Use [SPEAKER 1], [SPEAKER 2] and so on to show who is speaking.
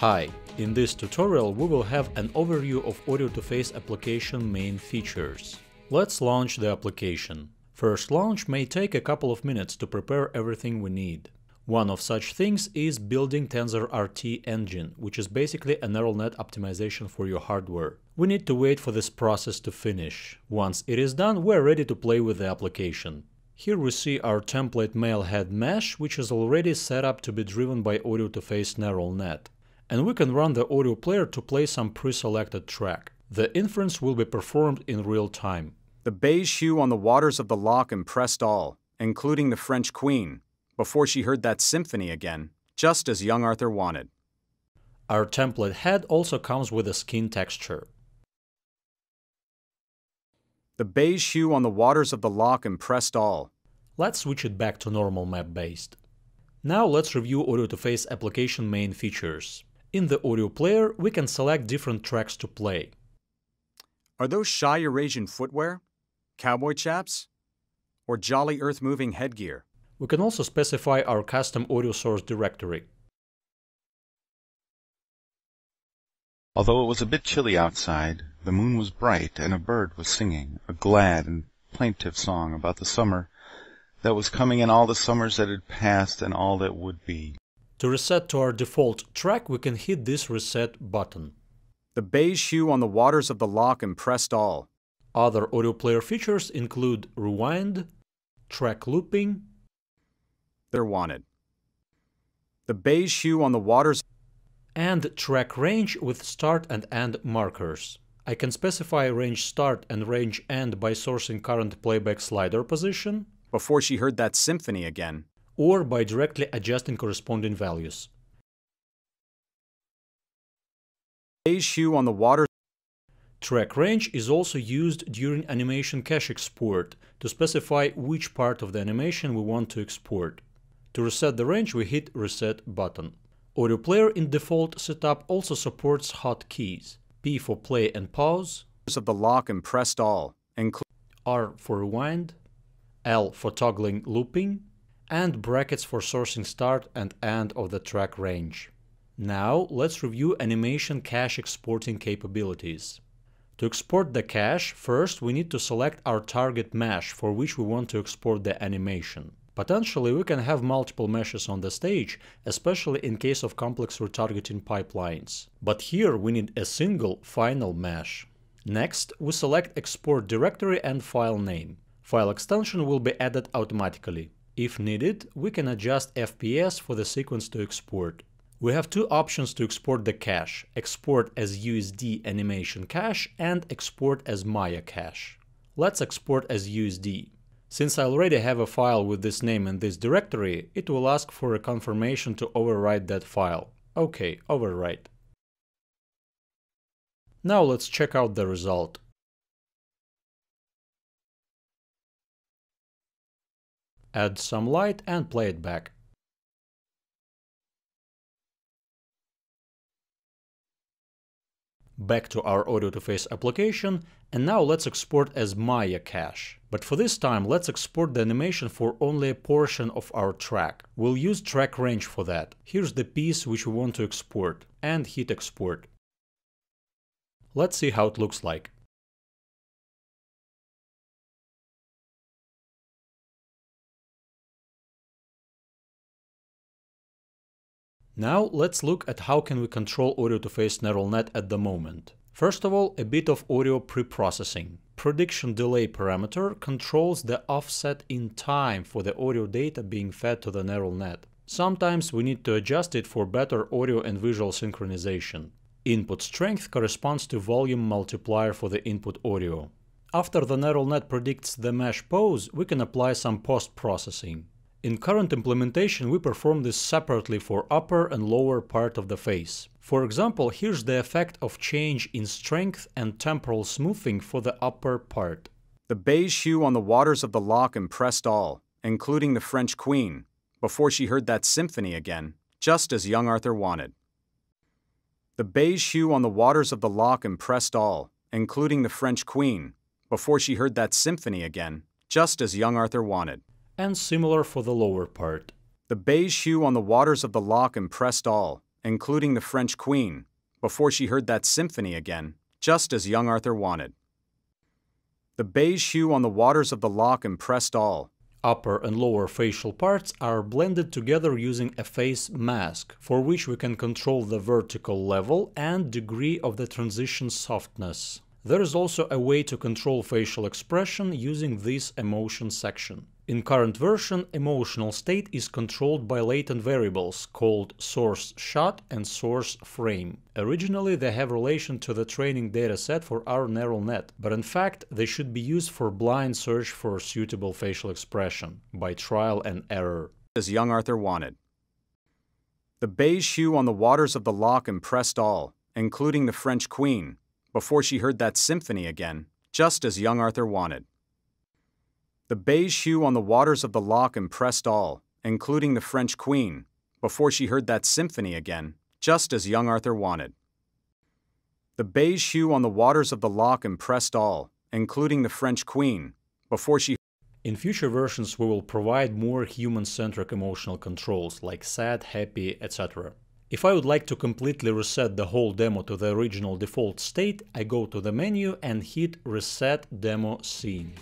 [SPEAKER 1] Hi, in this tutorial we will have an overview of Audio2Face application main features. Let's launch the application. First launch may take a couple of minutes to prepare everything we need. One of such things is building TensorRT engine, which is basically a neural net optimization for your hardware. We need to wait for this process to finish. Once it is done, we're ready to play with the application. Here we see our template male head mesh, which is already set up to be driven by Audio2Face neural net and we can run the audio player to play some pre-selected track. The inference will be performed in real time.
[SPEAKER 2] The beige hue on the waters of the loch impressed all, including the French queen, before she heard that symphony again, just as young Arthur wanted.
[SPEAKER 1] Our template head also comes with a skin texture.
[SPEAKER 2] The beige hue on the waters of the loch impressed all.
[SPEAKER 1] Let's switch it back to normal map based. Now let's review Audio2Face application main features. In the audio player, we can select different tracks to play.
[SPEAKER 2] Are those shy Eurasian footwear? Cowboy chaps? Or jolly earth-moving headgear?
[SPEAKER 1] We can also specify our custom audio source directory.
[SPEAKER 3] Although it was a bit chilly outside, the moon was bright and a bird was singing a glad and plaintive song about the summer that was coming and all the summers that had passed and all that would be.
[SPEAKER 1] To reset to our default track, we can hit this reset button.
[SPEAKER 2] The beige hue on the waters of the loch impressed all.
[SPEAKER 1] Other audio player features include rewind, track looping,
[SPEAKER 2] They're wanted. The beige hue on the waters
[SPEAKER 1] and track range with start and end markers. I can specify range start and range end by sourcing current playback slider position,
[SPEAKER 2] before she heard that symphony again
[SPEAKER 1] or by directly adjusting corresponding values.
[SPEAKER 2] Beige hue on the water
[SPEAKER 1] Track range is also used during animation cache export to specify which part of the animation we want to export. To reset the range, we hit Reset button. Audio Player in default setup also supports hotkeys P for play and pause,
[SPEAKER 2] of the loch impressed all,
[SPEAKER 1] R for rewind, L for toggling looping, and brackets for sourcing start and end of the track range. Now let's review animation cache exporting capabilities. To export the cache, first we need to select our target mesh for which we want to export the animation. Potentially we can have multiple meshes on the stage, especially in case of complex retargeting pipelines. But here we need a single final mesh. Next, we select export directory and file name. File extension will be added automatically. If needed, we can adjust FPS for the sequence to export. We have two options to export the cache, export as USD animation cache and export as Maya cache. Let's export as USD. Since I already have a file with this name in this directory, it will ask for a confirmation to overwrite that file. OK, overwrite. Now let's check out the result. Add some light and play it back. Back to our Audio2Face application, and now let's export as Maya cache. But for this time, let's export the animation for only a portion of our track. We'll use track range for that. Here's the piece which we want to export, and hit export. Let's see how it looks like. Now let's look at how can we control Audio2Face neural net at the moment. First of all, a bit of audio preprocessing. Prediction delay parameter controls the offset in time for the audio data being fed to the neural net. Sometimes we need to adjust it for better audio and visual synchronization. Input strength corresponds to volume multiplier for the input audio. After the neural net predicts the mesh pose, we can apply some post-processing. In current implementation, we perform this separately for upper and lower part of the face. For example, here's the effect of change in strength and temporal smoothing for the upper part.
[SPEAKER 2] The beige hue on the waters of the loch impressed all, including the French queen, before she heard that symphony again, just as young Arthur wanted. The beige hue on the waters of the loch impressed all, including the French queen, before she heard that symphony again, just as young Arthur wanted
[SPEAKER 1] and similar for the lower part.
[SPEAKER 2] The beige hue on the waters of the loch impressed all, including the French Queen, before she heard that symphony again, just as young Arthur wanted. The beige hue on the waters of the loch impressed all.
[SPEAKER 1] Upper and lower facial parts are blended together using a face mask, for which we can control the vertical level and degree of the transition softness. There is also a way to control facial expression using this emotion section. In current version, emotional state is controlled by latent variables called source shot and source frame. Originally, they have relation to the training dataset for our neural net, but in fact, they should be used for blind search for suitable facial expression, by trial and error.
[SPEAKER 2] As young Arthur wanted. The beige hue on the waters of the loch impressed all, including the French queen, before she heard that symphony again, just as young Arthur wanted. The beige hue on the waters of the loch impressed all, including the French queen, before she heard that symphony again, just as young Arthur wanted. The beige hue on the waters of the loch impressed all, including the French queen, before she
[SPEAKER 1] in future versions, we will provide more human-centric emotional controls like sad, happy, etc. If I would like to completely reset the whole demo to the original default state, I go to the menu and hit Reset Demo Scene.